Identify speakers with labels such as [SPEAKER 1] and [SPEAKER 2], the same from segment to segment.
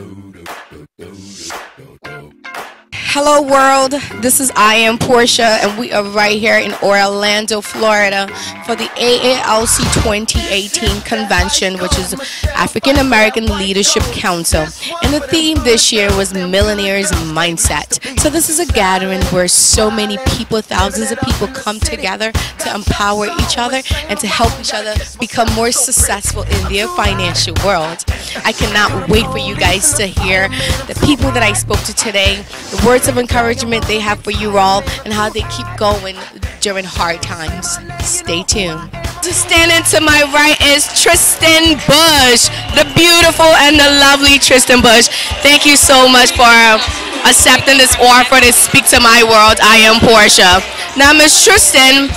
[SPEAKER 1] Ooh. Hello, world. This is I am Portia, and we are right here in Orlando, Florida, for the AALC 2018 convention, which is African American Leadership Council. And the theme this year was Millionaires Mindset. So this is a gathering where so many people, thousands of people, come together to empower each other and to help each other become more successful in their financial world. I cannot wait for you guys to hear the people that I spoke to today, the words of encouragement they have for you all, and how they keep going during hard times. Stay tuned. Standing to my right is Tristan Bush, the beautiful and the lovely Tristan Bush. Thank you so much for um, accepting this offer to speak to my world. I am Portia. Now, Miss Tristan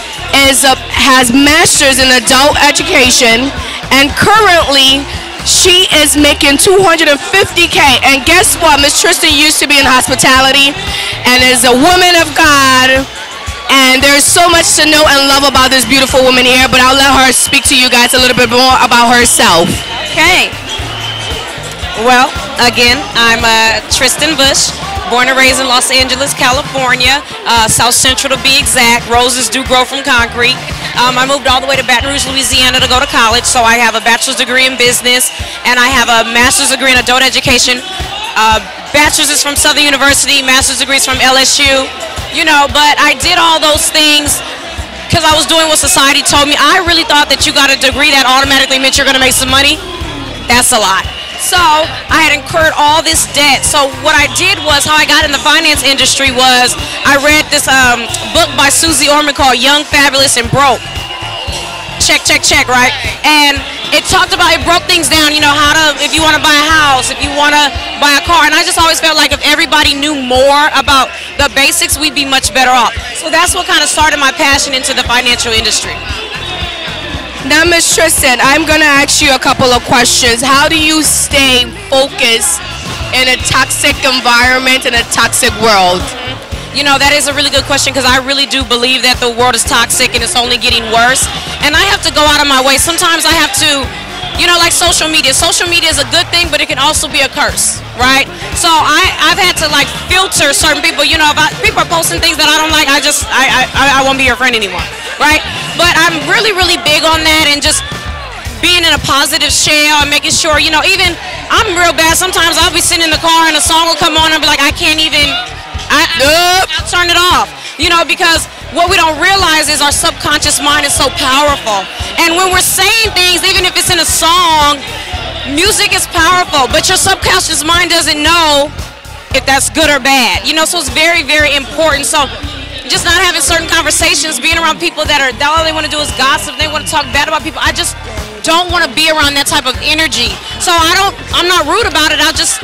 [SPEAKER 1] is a, has masters in adult education and currently she is making 250k and guess what? Miss tristan used to be in hospitality and is a woman of god. And there's so much to know and love about this beautiful woman here but i'll let her speak to you guys a little bit more about herself.
[SPEAKER 2] Okay. Well again i'm uh, tristan bush born and raised in Los Angeles, California, uh, South Central to be exact. Roses do grow from concrete. Um, I moved all the way to Baton Rouge, Louisiana to go to college, so I have a bachelor's degree in business and I have a master's degree in adult education. Uh, bachelor's is from Southern University, master's degree is from LSU. You know, but I did all those things because I was doing what society told me. I really thought that you got a degree that automatically meant you're going to make some money. That's a lot. So I had incurred all this debt. So what I did was, how I got in the finance industry was, I read this um, book by Suze Orman called Young, Fabulous, and Broke. Check, check, check, right? And it talked about, it broke things down, you know, how to, if you want to buy a house, if you want to buy a car. And I just always felt like if everybody knew more about the basics, we'd be much better off. So that's what kind of started my passion into the financial industry.
[SPEAKER 1] Now, Ms. Tristan, I'm going to ask you a couple of questions. How do you stay focused in a toxic environment, in a toxic world? Mm-hmm.
[SPEAKER 2] You know, that is a really good question because I really do believe that the world is toxic and it's only getting worse. And I have to go out of my way. Sometimes I have to you know, like social media. Social media is a good thing, but it can also be a curse, right? So I, I've had to like filter certain people. You know, if I, people are posting things that I don't like, I just, I, I, I won't be your friend anymore, right? But I'm really, really big on that and just being in a positive shell and making sure, you know, even I'm real bad. Sometimes I'll be sitting in the car and a song will come on and I'll be like, I can't even, I, I'll turn it off, you know, because what we don't realize is our subconscious mind is so powerful. And when we're saying things, even if it's in a song, music is powerful, but your subconscious mind doesn't know if that's good or bad. You know, so it's very, very important. So just not having certain conversations, being around people that are, that all they want to do is gossip, they want to talk bad about people. I just don't want to be around that type of energy. So I don't, I'm not rude about it. I'll just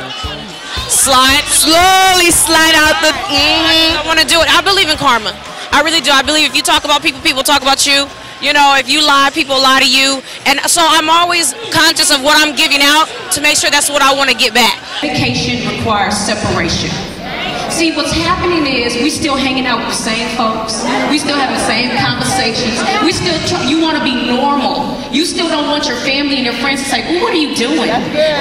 [SPEAKER 2] slide, slowly slide out the, mm-hmm. I want to do it. I believe in karma. I really do. I believe if you talk about people, people talk about you. You know, if you lie, people lie to you. And so I'm always conscious of what I'm giving out to make sure that's what I want to get back.
[SPEAKER 3] Vacation requires separation. See, what's happening is we still hanging out with the same folks. We still having the same conversations. We still, try, you want to be normal. You still don't want your family and your friends to say, oh, what are you doing?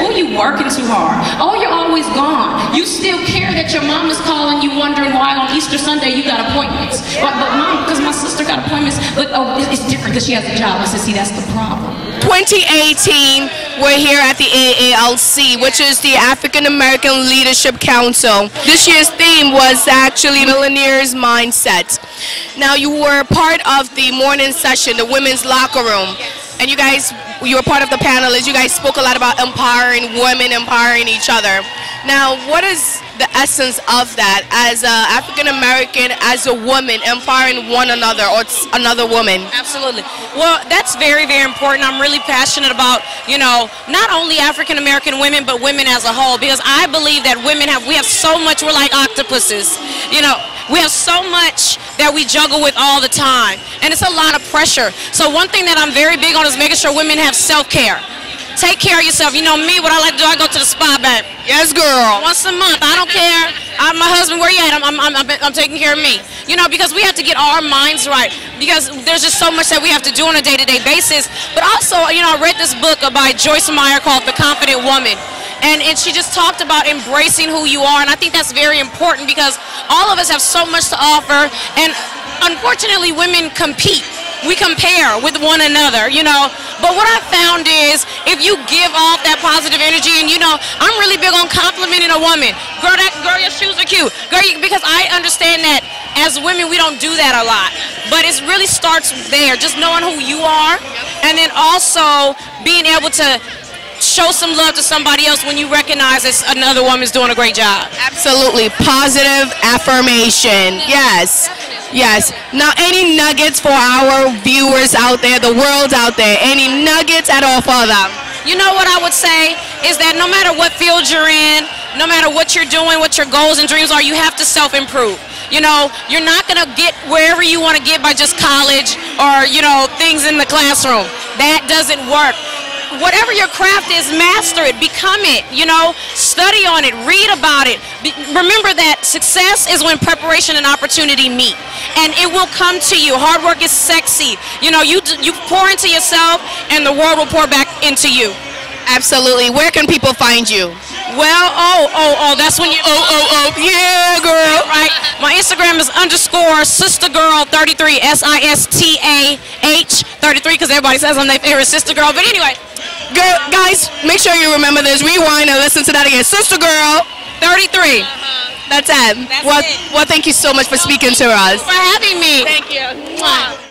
[SPEAKER 3] Oh, you working too hard. Oh, you're always gone. You still care that your mom is calling you wondering why on Easter Sunday you got appointments. But, but mom, because my sister got appointments. But oh, it's different because she has a job. I said, see, that's the problem.
[SPEAKER 1] 2018, we're here at the AALC, which is the African American Leadership Council. This year's theme was actually Millionaires Mindset. Now, you were part of the morning session, the women's locker room, and you guys, you were part of the panelists. You guys spoke a lot about empowering women, empowering each other. Now, what is the essence of that as an African American, as a woman, empowering one another or another woman?
[SPEAKER 2] Absolutely. Well, that's very, very important. I'm really passionate about, you know, not only African American women, but women as a whole, because I believe that women have, we have so much, we're like octopuses. You know, we have so much that we juggle with all the time, and it's a lot of pressure. So one thing that I'm very big on is making sure women have self-care. Take care of yourself. You know me, what I like to do, I go to the spa, babe.
[SPEAKER 1] Yes, girl.
[SPEAKER 2] Once a month. I don't care. I, my husband, where you at? I'm, I'm, I'm, I'm taking care of me. You know, because we have to get our minds right. Because there's just so much that we have to do on a day-to-day -day basis. But also, you know, I read this book by Joyce Meyer called The Confident Woman. And, and she just talked about embracing who you are. And I think that's very important because all of us have so much to offer. And unfortunately, women compete we compare with one another, you know. But what I found is if you give off that positive energy, and you know, I'm really big on complimenting a woman. Girl, that girl, your shoes are cute. Girl, you, because I understand that as women we don't do that a lot. But it really starts there, just knowing who you are, and then also being able to show some love to somebody else when you recognize that another woman's doing a great job.
[SPEAKER 1] Absolutely. Positive affirmation. Yes. Yes. Now, any nuggets for our viewers out there, the world out there? Any nuggets at all for them?
[SPEAKER 2] You know what I would say is that no matter what field you're in, no matter what you're doing, what your goals and dreams are, you have to self-improve. You know, you're not going to get wherever you want to get by just college or, you know, things in the classroom. That doesn't work whatever your craft is, master it, become it, you know, study on it, read about it. Be, remember that success is when preparation and opportunity meet. And it will come to you. Hard work is sexy. You know, you, you pour into yourself and the world will pour back into you.
[SPEAKER 1] Absolutely. Where can people find you?
[SPEAKER 2] Well, oh, oh, oh, that's when you, oh, oh, oh, yeah, girl, right? My Instagram is underscore sister girl 33, S I S T A H 33, because everybody says I'm their favorite sister girl. But anyway,
[SPEAKER 1] Girl, guys, make sure you remember this. Rewind and listen to that again. Sister Girl, 33. That's it.
[SPEAKER 2] That's
[SPEAKER 1] well,
[SPEAKER 2] it.
[SPEAKER 1] well, thank you so much for speaking to us.
[SPEAKER 2] for having me.
[SPEAKER 1] Thank you.